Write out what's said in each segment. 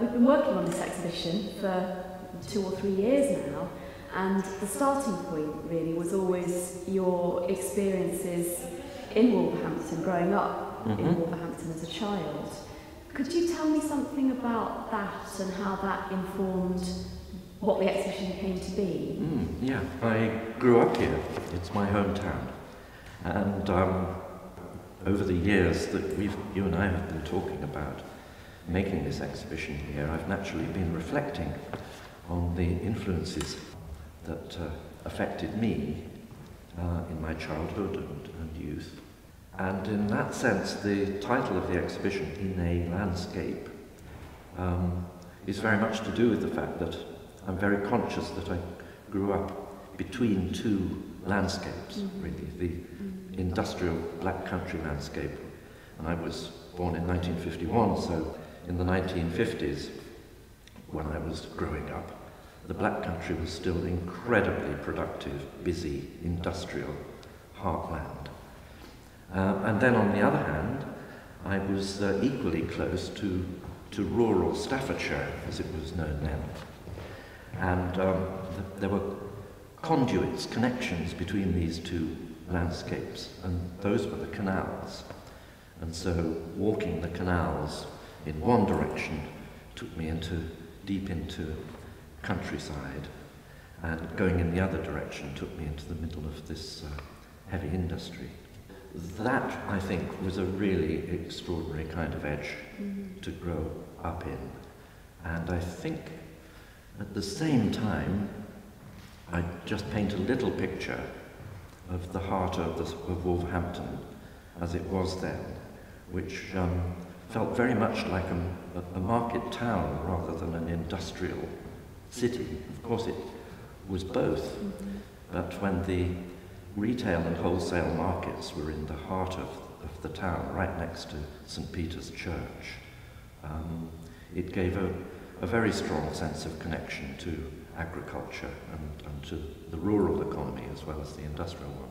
we've been working on this exhibition for two or three years now, and the starting point really was always your experiences in Wolverhampton, growing up mm-hmm. in Wolverhampton as a child. Could you tell me something about that and how that informed what the exhibition came to be? Mm, yeah, I grew up here. It's my hometown. And um, over the years that we've, you and I have been talking about making this exhibition here, I've naturally been reflecting on the influences that uh, affected me uh, in my childhood and, and youth. And in that sense, the title of the exhibition, In a Landscape, um, is very much to do with the fact that I'm very conscious that I grew up between two landscapes, mm-hmm. really. The mm-hmm. industrial black country landscape, and I was born in 1951, so in the 1950s, when I was growing up, the black country was still incredibly productive, busy, industrial heartland. Uh, and then on the other hand, I was uh, equally close to, to rural Staffordshire, as it was known then. And um, th- there were conduits, connections between these two landscapes, and those were the canals. And so walking the canals in one direction took me into deep into countryside, and going in the other direction took me into the middle of this uh, heavy industry. That, I think, was a really extraordinary kind of edge mm-hmm. to grow up in. And I think at the same time, I just paint a little picture of the heart of, the, of Wolverhampton as it was then, which um, felt very much like a, a, market town rather than an industrial city. Of course, it was both, mm-hmm. but when the retail and wholesale markets were in the heart of, of the town, right next to St. Peter's Church, um, it gave a, a very strong sense of connection to agriculture and, and to the rural economy as well as the industrial one.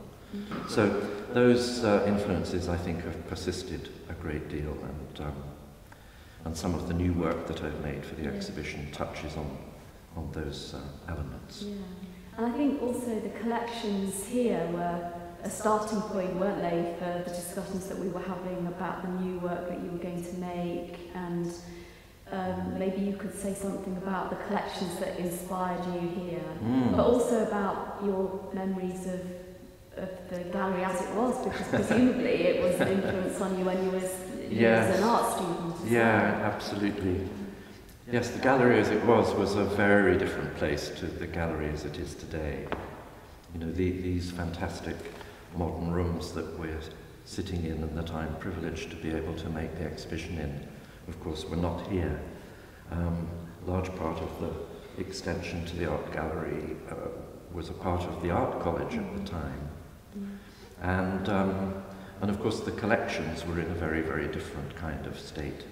So those uh, influences, I think, have persisted a great deal, and um, and some of the new work that I've made for the yeah. exhibition touches on on those uh, elements. Yeah. And I think also the collections here were a starting point, weren't they, for the discussions that we were having about the new work that you were going to make and um, maybe you could say something about the collections that inspired you here, mm. but also about your memories of, of the gallery as it was, because presumably it was an influence on you when you was, you yes. was an art student. Yeah, absolutely. Yes, the gallery as it was was a very different place to the gallery as it is today. You know, the, these fantastic modern rooms that we're sitting in and that I'm privileged to be able to make the exhibition in of course, were not here. Um, large part of the extension to the art gallery uh, was a part of the art college at the time. And, um, and of course, the collections were in a very, very different kind of state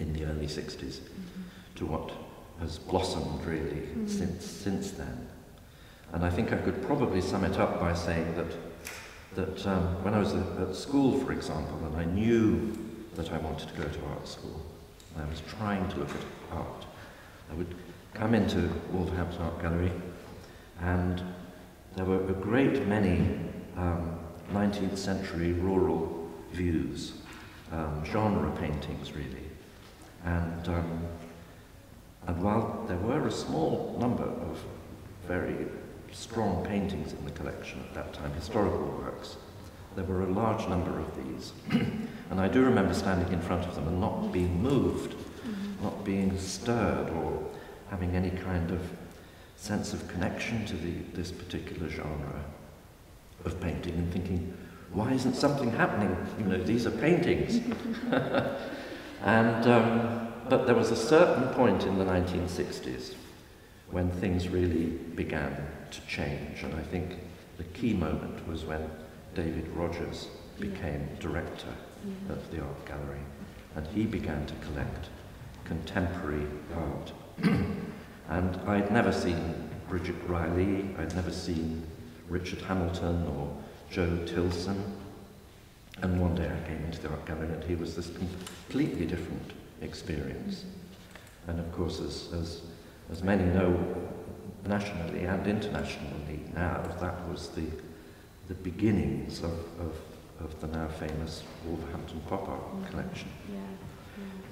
in the early 60s mm-hmm. to what has blossomed really mm-hmm. since, since then. And I think I could probably sum it up by saying that, that um, when I was at school, for example, and I knew that I wanted to go to art school. And I was trying to look at art. I would come into Wolverhampton Art Gallery, and there were a great many um, 19th century rural views, um, genre paintings really. And, um, and while there were a small number of very strong paintings in the collection at that time, historical works, there were a large number of these. and I do remember standing in front of them and not being moved, mm-hmm. not being stirred or having any kind of sense of connection to the, this particular genre of painting and thinking, why isn't something happening? You know, these are paintings. and, um, but there was a certain point in the 1960s when things really began to change. And I think the key moment was when David Rogers became director of the art gallery and he began to collect contemporary art. and I'd never seen Bridget Riley, I'd never seen Richard Hamilton or Joe Tilson. And one day I came into the art gallery and he was this completely different experience. And of course, as, as, as many know nationally and internationally now, that was the, the beginnings of, of, of the now famous Wolverhampton Pop Art Mhm. collection. Yeah.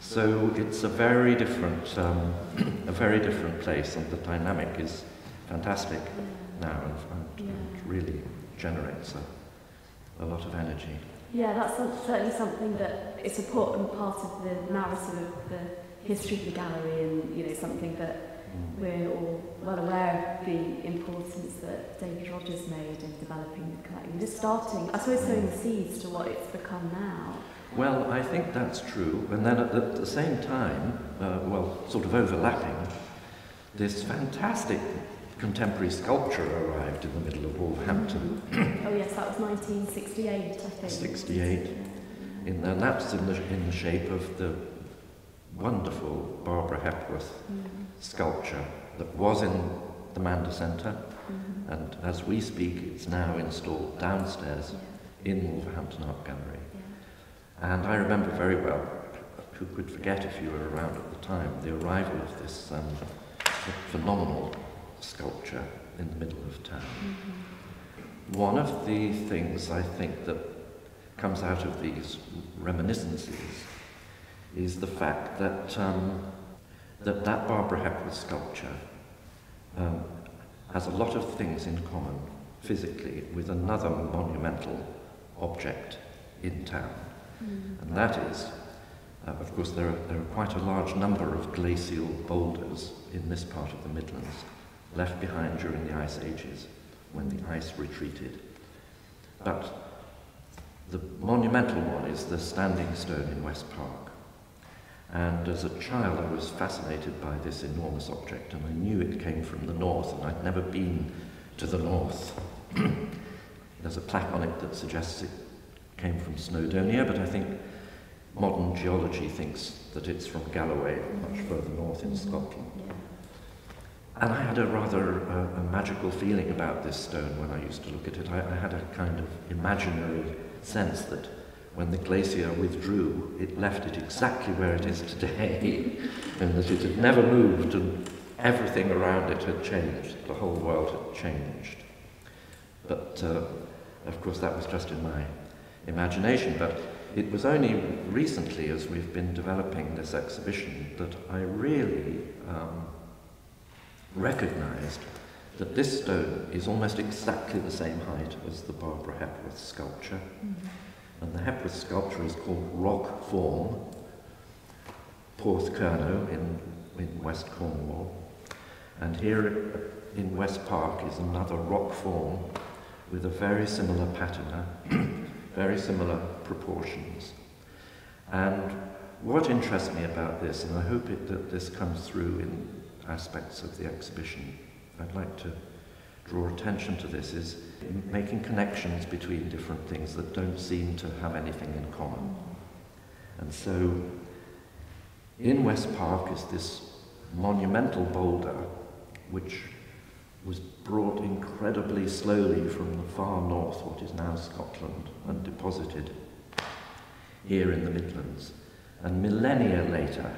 So it's a very different, um, a very different place, and the dynamic is fantastic Yeah. Now, and, and, Yeah. really generates a, a lot of energy. Yeah, that's certainly something that it's an important part of the narrative of the history of the gallery and, you know, something that Mm. we're all well aware of the importance that David Rogers made in developing the collection. Just starting, I suppose, sowing the seeds to what it's become now. Well, I think that's true. And then at the, at the same time, uh, well, sort of overlapping, this fantastic contemporary sculpture arrived in the middle of Wolverhampton. oh yes, that was 1968, I think. 68. In, and that's in the, in the shape of the wonderful Barbara Hepworth Mm. sculpture that was in the Mander Centre, Mhm. and as we speak, it's now installed downstairs Yeah, in Wolverhampton Art Gallery. yeah. And I remember very well, who could forget if you were around at the time, the arrival of this um, ph- phenomenal sculpture in the middle of town. Mhm. One of the things I think that comes out of these reminiscences is the fact that um, that, that Barbara Hepworth sculpture um, has a lot of things in common physically with another monumental object in town. Mm. And that is, uh, of course, there are, there are quite a large number of glacial boulders in this part of the Midlands left behind during the ice ages when the ice retreated. But the monumental one is the standing stone in West Park. And as a child, I was fascinated by this enormous object, and I knew it came from the north, and I'd never been to the north. There's a plaque on it that suggests it came from Snowdonia, but I think modern geology thinks that it's from Galloway, much further north in. Scotland. And I had a rather uh, a magical feeling about this stone when I used to look at it. I, I had a kind of imaginary sense that when the glacier withdrew, it left it exactly where it is today, and that it had never moved, and everything around it had changed. The whole world had changed. But uh, of course, that was just in my imagination. But it was only recently, as we've been developing this exhibition, that I really um, recognized that this stone is almost exactly the same height as the Barbara Hepworth sculpture. Mhm. And the Hepworth sculpture is called Rock Form, Porthcurno in, in West Cornwall. And here in West Park is another rock form with a very similar patina, very similar proportions. And what interests me about this, and I hope it, that this comes through in aspects of the exhibition, I'd like to draw attention to this, is making connections between different things that don't seem to have anything in common. And so in West Park is this monumental boulder which was brought incredibly slowly from the far north, what is now Scotland, and deposited here in the Midlands. And millennia later,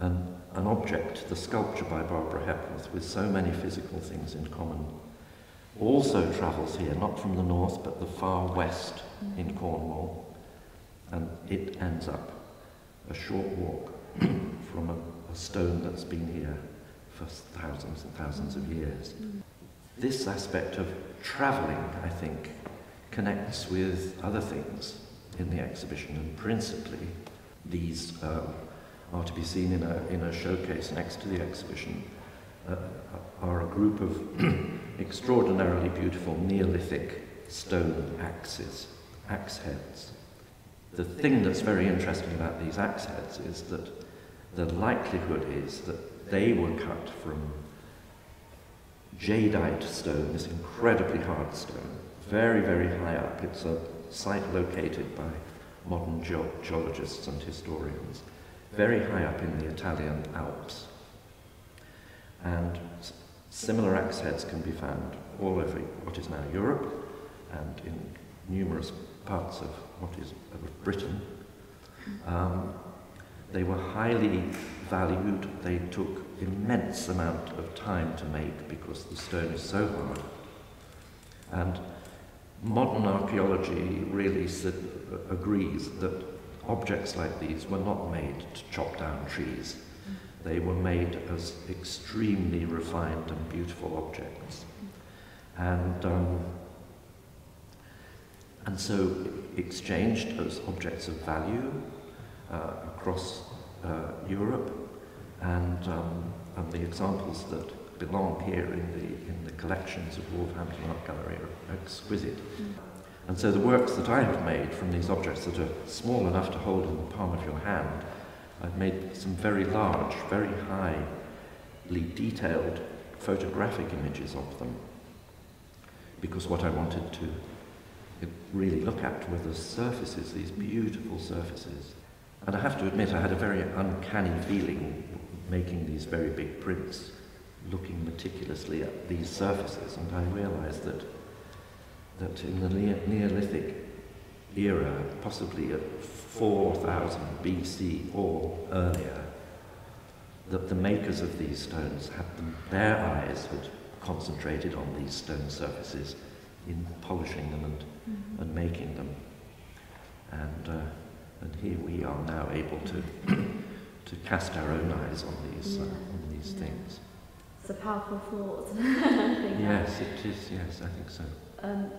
an, an object, the sculpture by Barbara Hepworth, with so many physical things in common, also travels here, not from the north, but the far west in Cornwall, and it ends up a short walk from a, a stone that's been here for thousands and thousands of years. This aspect of travelling, I think, connects with other things in the exhibition, and principally these um, are to be seen in a, in a showcase next to the exhibition, uh, are a group of extraordinarily beautiful Neolithic stone axes, axe heads. The thing that's very interesting about these axe heads is that the likelihood is that they were cut from jadeite stone, this incredibly hard stone, very, very high up. It's a site located by modern ge- geologists and historians, very high up in the Italian Alps. And similar axe heads can be found all over what is now Europe and in numerous parts of what is of Britain. Um, They were highly valued. They took immense amount of time to make because the stone is so hard. And modern archaeology really agrees that objects like these were not made to chop down trees. They were made as extremely refined and beautiful objects. And, um, and so exchanged as objects of value uh, across uh, Europe. And, um, and the examples that belong here in the, in the collections of Wolverhampton Art Gallery are exquisite. Mm. And so the works that I have made from these objects that are small enough to hold in the palm of your hand I've made some very large, very highly detailed photographic images of them because what I wanted to really look at were the surfaces, these beautiful surfaces. And I have to admit I had a very uncanny feeling making these very big prints, looking meticulously at these surfaces, and I realized that, that in the Neolithic era, possibly at 4000 BC or earlier, that the makers of these stones had them, their eyes had concentrated on these stone surfaces in polishing them and, mm-hmm. and making them. And, uh, and here we are now able to, to cast our own eyes on these, uh, yeah. uh, on these yeah. things. It's a powerful thought. yes, it is, yes, I think so. Um,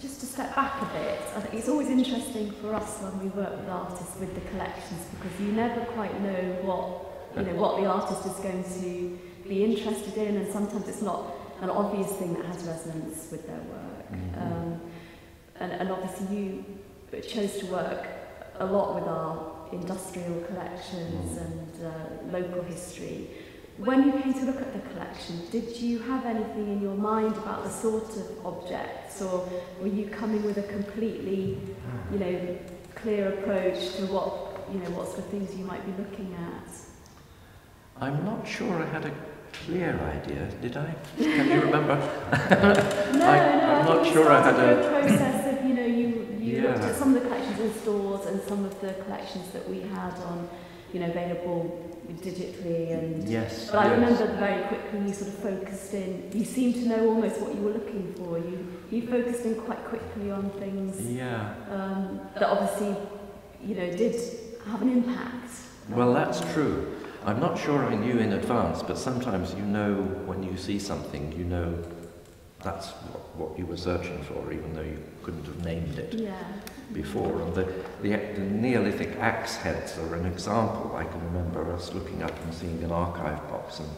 just to step back a bit, I think it's always interesting for us when we work with artists with the collections because you never quite know what you know what the artist is going to be interested in, and sometimes it's not an obvious thing that has resonance with their work. Mm -hmm. um, and, and obviously, you chose to work a lot with our industrial collections mm. and uh, local history. When you came to look at the collection, did you have anything in your mind about the sort of objects, or were you coming with a completely, you know, clear approach to what, you know, what sort of things you might be looking at? I'm not sure I had a clear idea, did I? Can you remember? no, I, am no, not sure I had a process of, you know, you, you yeah. looked at some of the collections in stores and some of the collections that we had on, you know, available digitally and yes but I yes. remember very quickly you sort of focused in you seemed to know almost what you were looking for. You you focused in quite quickly on things yeah. um, that obviously you know did have an impact. Well that's true. I'm not sure I knew in advance but sometimes you know when you see something you know that's what, what you were searching for even though you couldn't have named it. Yeah before. And the, the, the Neolithic axe heads are an example. I can remember us looking up and seeing an archive box and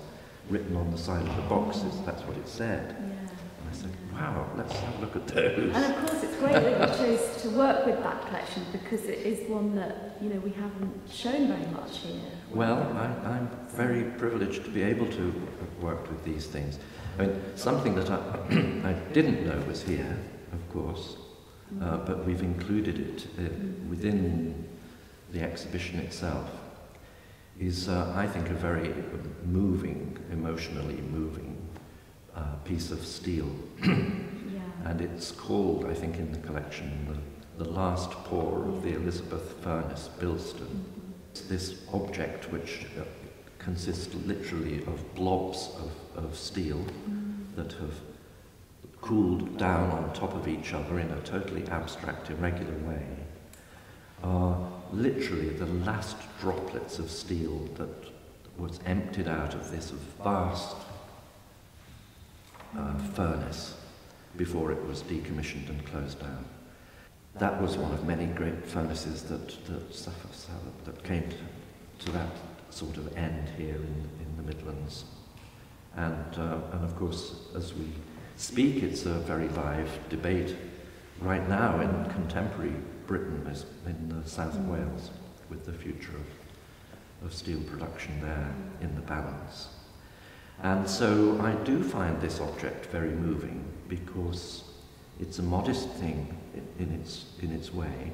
written on the side of the boxes, that's what it said. Yeah. And I said, wow, let's have a look at those. And of course it's great that you chose to work with that collection because it is one that, you know, we haven't shown very much here. Well, I, I'm very privileged to be able to have worked with these things. I mean, something that I, I didn't know was here, of course, uh, but we've included it uh, within the exhibition itself, is, uh, I think, a very moving, emotionally moving uh, piece of steel. yeah. And it's called, I think, in the collection, the, the last pour of the Elizabeth furnace, Bilston. Mm-hmm. This object which uh, consists literally of blobs of, of steel mm. that have cooled down on top of each other in a totally abstract, irregular way, are literally the last droplets of steel that was emptied out of this vast uh, furnace before it was decommissioned and closed down. That was one of many great furnaces that, that, suffered, that came to, to that sort of end here in, in the Midlands. And, uh, and of course, as we speak. It's a very live debate right now in contemporary Britain, in the South Wales, with the future of, of steel production there in the balance. And so I do find this object very moving because it's a modest thing in, in its, in its way.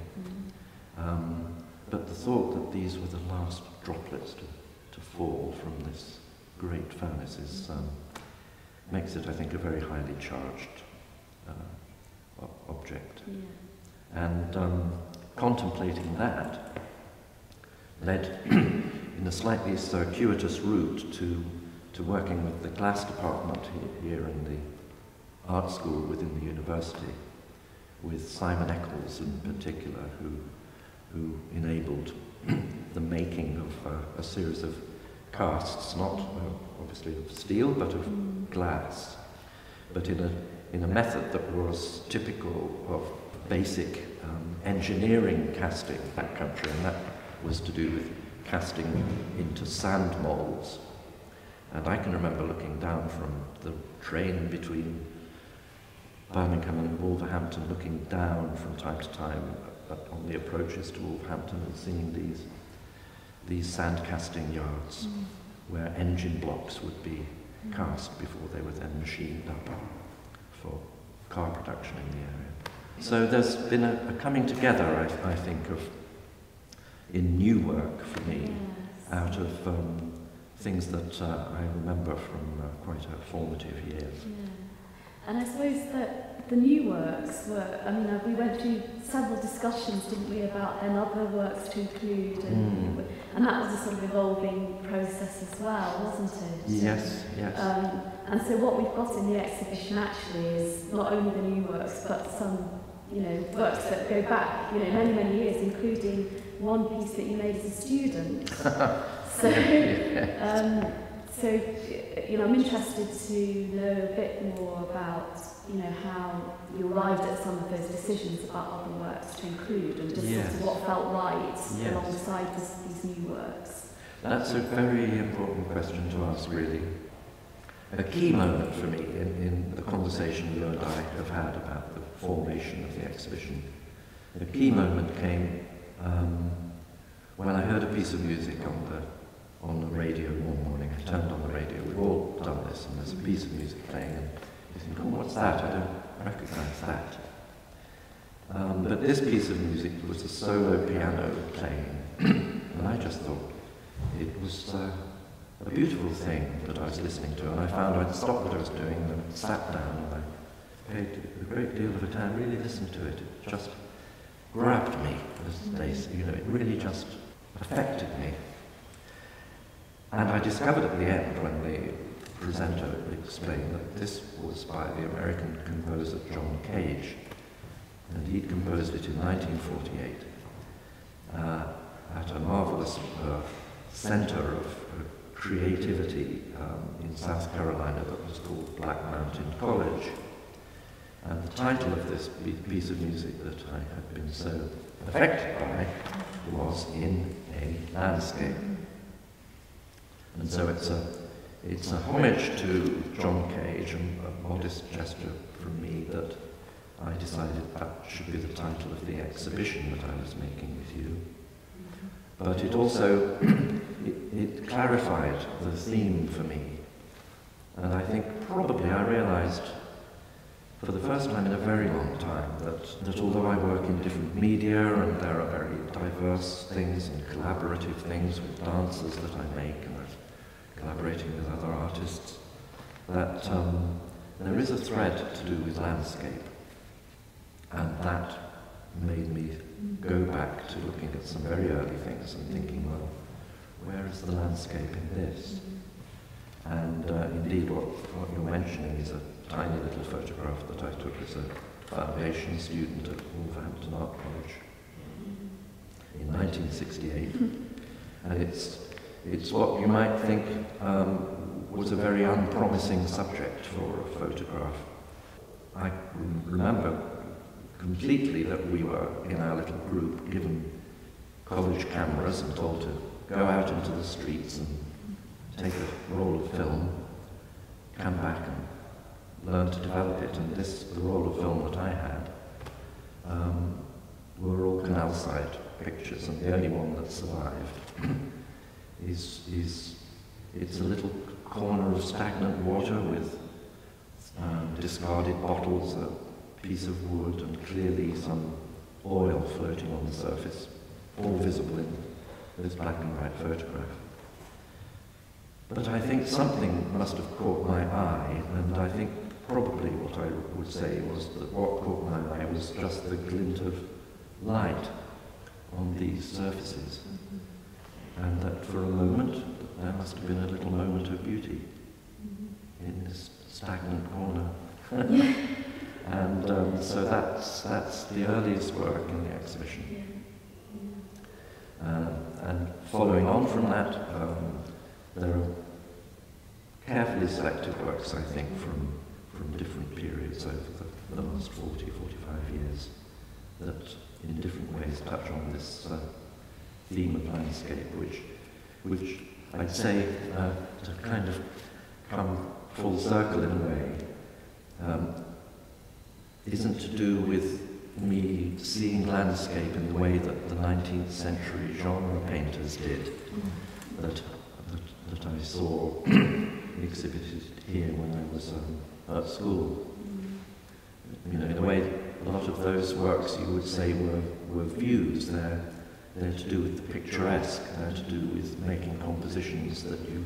Um, but the thought that these were the last droplets to, to fall from this great furnace is, um, makes it, I think, a very highly charged uh, object. Yeah. And um, contemplating that, led in a slightly circuitous route to, to working with the glass department here, here in the art school within the university, with Simon Eccles in particular, who, who enabled the making of uh, a series of casts, not uh, obviously of steel, but of Mm. glass, but in a, in a method that was typical of basic um, engineering casting in that country, and that was to do with casting into sand molds. And I can remember looking down from the train between Birmingham and Wolverhampton, looking down from time to time on the approaches to Wolverhampton and seeing these, these sand casting yards Mm. where engine blocks would be cast before they were then machined up for car production in the area. So there's been a, a coming together, I, I think, of in new work for me Yes. out of um, things that uh, I remember from uh, quite a formative years. Yeah. And I suppose that the new works were, I mean, uh, we went through several discussions, didn't we, about then other works to include, and, Mm. and that was a sort of evolving process as well, wasn't it? Yes, yes. Um, and so what we've got in the exhibition actually is not only the new works, but some, you know, works that go back, you know, many, many years, including one piece that you made as a student. so, um, so, you know, I'm interested to know a bit more about, you know, how you arrived at some of those decisions about other works to include and just Yes. sort of what felt right Yes. alongside this, these new works. That's a very important question to ask, really. A key moment for me in, in the conversation you and I have had about the formation of the exhibition, a key moment came um, when I heard a piece of music on the on the radio one morning. I turned on the radio. We've all done this, and there's a piece of music playing, and you think, "Oh, what's that? I don't recognise that." Um, but this piece of music was a solo piano playing, and I just thought it was uh, a beautiful thing that I was listening to, and I found I'd stopped what I was doing and sat down and I paid a great deal of. I really listened to it. It just grabbed me, as they say. You know, it really just affected me. And I discovered at the end when the presenter explained that this was by the American composer John Cage, and he'd composed it in 1948 uh, at a marvelous uh, center of uh, creativity um, in South Carolina that was called Black Mountain College. And the title of this piece of music that I had been so affected by was In a Landscape. And so it's a, it's a homage to John Cage and a modest gesture from me that I decided that should be the title of the exhibition that I was making with you. But it also, it, it clarified the theme for me. And I think probably I realized for the first time in a very long time that, that although I work in different media and there are very diverse things and collaborative things with dancers that I make and collaborating with other artists, that um, there is a thread to do with landscape. And that made me go back to looking at some very early things and thinking, well, where is the landscape in this? And uh, indeed, what, what you're mentioning is a tiny little photograph that I took as a foundation student at Wolverhampton Art College in 1968. and it's, it's what you might think um, was a very unpromising subject for a photograph. I remember completely that we were, in our little group, given college cameras and told to go out into the streets and take a roll of film, come back and learn to develop it. And this, the roll of film that I had, um, were all canal side pictures, and the only one that survived is, is it's a little corner of stagnant water with um, discarded bottles, a piece of wood, and clearly some oil floating on the surface, all visible in this black and white photograph. But I think something must have caught my eye, and I think probably what I would say was that what caught my eye was just the glint of light on these surfaces. And that for a moment there must have been a little moment of beauty in this stagnant corner. And um, so that's, that's the earliest work in the exhibition. Um, and following on from that, um, there are carefully selected works, I think, from, from different periods over the, the last 40, 45 years that in different ways touch on this uh, theme of landscape, which, which I'd say uh, to kind of come full circle in a way, um, isn't to do with me seeing landscape in the way that the 19th century genre painters did, that, that, that I saw exhibited here when I was um, at school. You know, in a way, a lot of those works you would say were, were views. They're, they're to do with the picturesque, they're to do with making compositions that you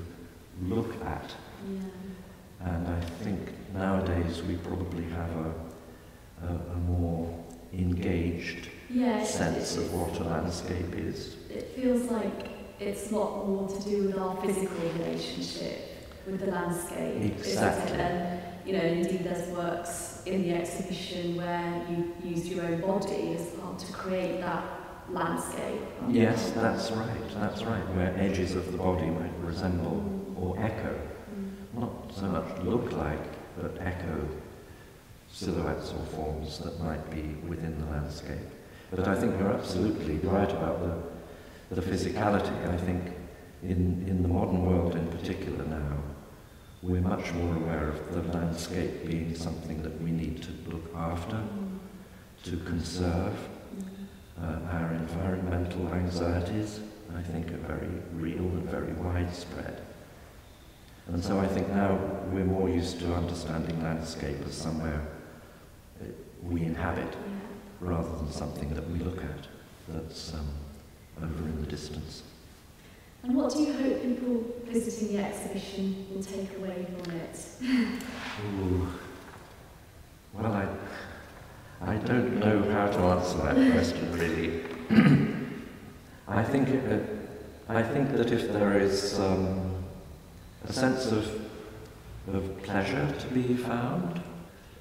look at. Yeah. And I think nowadays we probably have a, a, a more engaged Yeah, sense of what a landscape is. It feels like it's a lot more to do with our physical relationship with the landscape. Exactly. And, you know, indeed there's works in the exhibition where you used your own body as part to create that landscape. Yes, that's right, that's right, where edges of the body might resemble or echo, not so much look like, but echo silhouettes or forms that might be within the landscape. But I think you're absolutely right about the, the physicality. I think in, in the modern world in particular now, we're much more aware of the landscape being something that we need to look after, to conserve. Uh, our environmental anxieties, I think, are very real and very widespread. And so I think now we're more used to understanding landscape as somewhere uh, we inhabit Yeah. rather than something that we look at that's um, over in the distance. And what do you hope people visiting the exhibition will take away from it? Ooh. Well, I, I don't know how to answer that question really. I think uh, I think that if there is um, a sense of of pleasure to be found,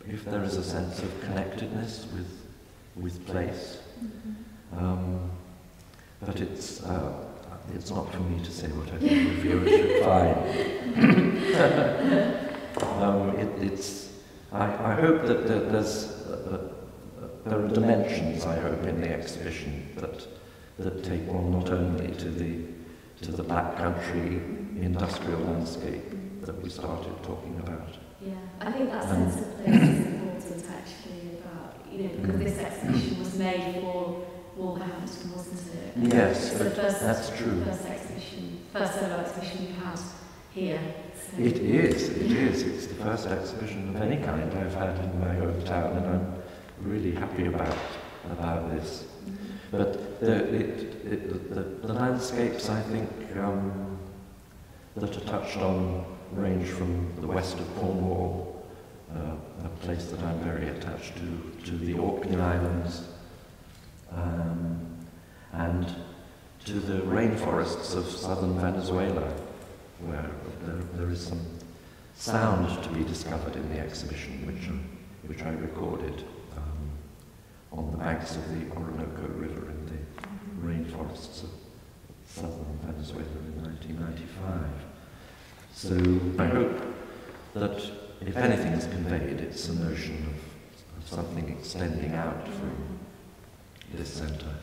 if there is a sense of connectedness with with place, um, but it's uh, it's not for me to say what I think the viewers should find. um, it, it's I, I hope that there, there's there are dimensions I hope in the exhibition that that take one not only to the to the Black Country industrial landscape that we started talking about. Yeah, I think that Um, sense of place is important actually about, you know, because this exhibition was made for Wolverhampton, wasn't it? And Yes, it's the first, that's true. First exhibition, first solo exhibition you had here. So. It is, it is. It's the first exhibition of any kind I've had in my hometown, and I'm really happy about about this. But the, it, it, the, the landscapes, I think, um, that are touched on range from the west of Cornwall, uh, a place that I'm very attached to, to the Orkney Islands, um, and to the rainforests of southern Venezuela, where there, there is some sound to be discovered in the exhibition, which, which I recorded um, on the banks of the Orinoco River in the rainforests of southern Venezuela in 1995. So I hope that if anything is conveyed, it's a notion of, of something extending out from this centre,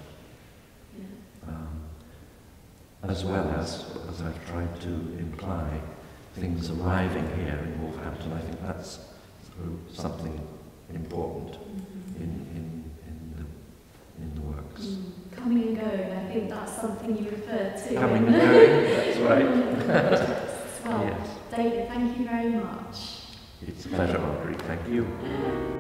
um, as well as, as I've tried to imply, things arriving here in Wolverhampton. I think that's something important in, in, in the works. Mm. Coming and going, I think that's something you refer to. Coming and going, that's right. well, Yes. David, thank you very much. It's a pleasure, Marguerite. Thank you.